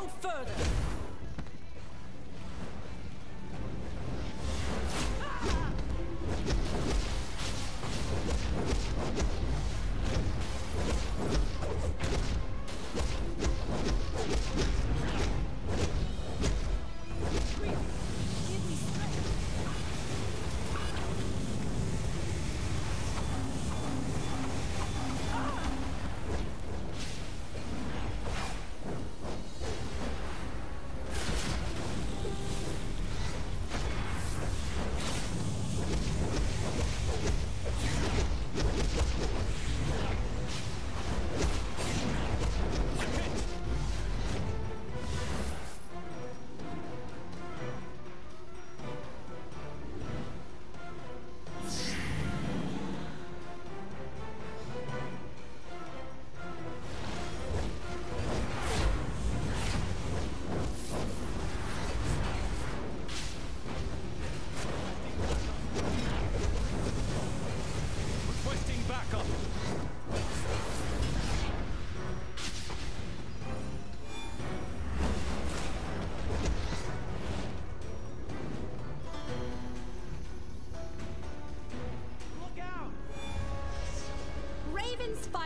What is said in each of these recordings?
no further!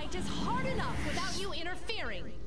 Fight is hard enough without you interfering.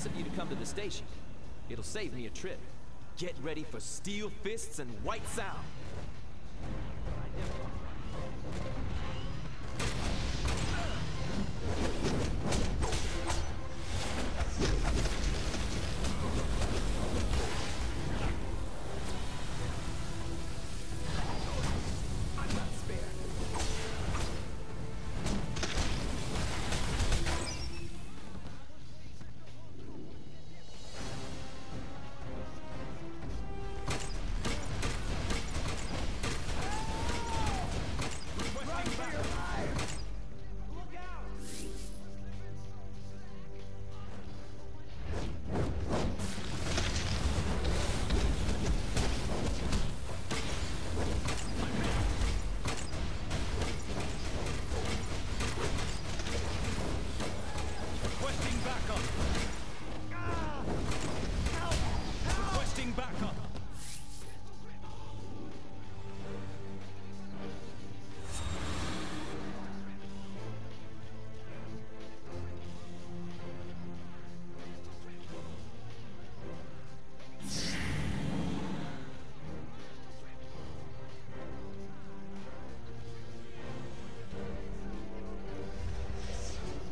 Nice of you to come to the station. It'll save me a trip. Get ready for steel fists and white sound.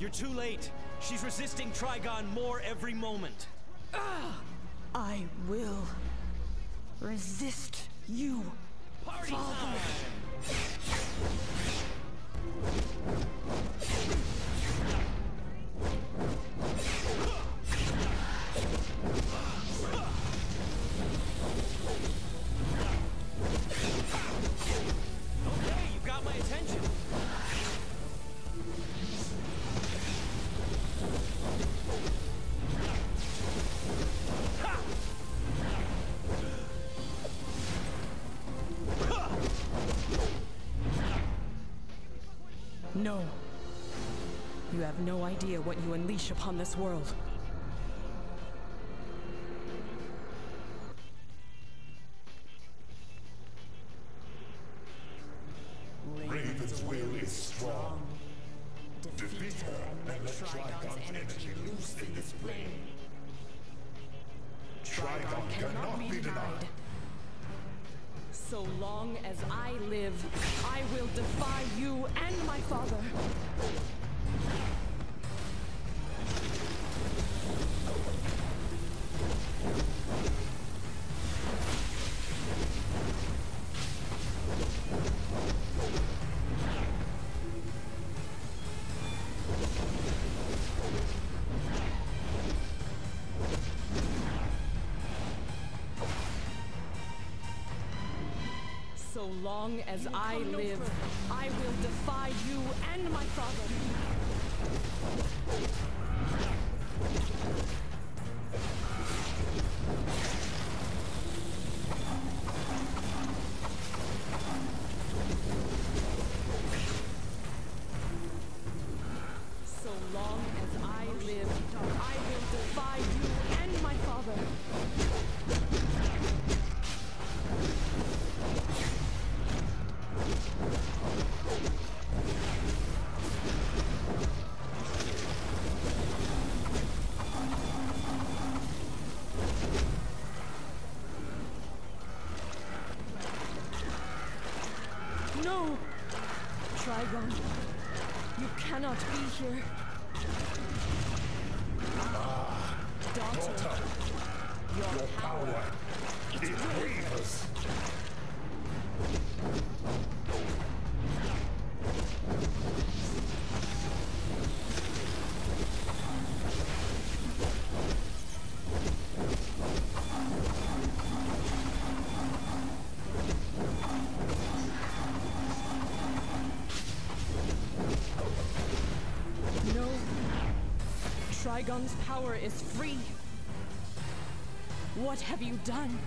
You're too late. She's resisting Trigon more every moment. I will resist you. Party Father. time! No. You have no idea what you unleash upon this world. Raven's will is strong. Defeat her and let Trigon's energy loose in this plane. Trigon cannot be denied. So long as I live, I will defy you and my father. So long as I live, I will defy you and my father. Cannot be here. Daughter, Daughter, your your power. power is grievous. Trigon's power is free. What have you done?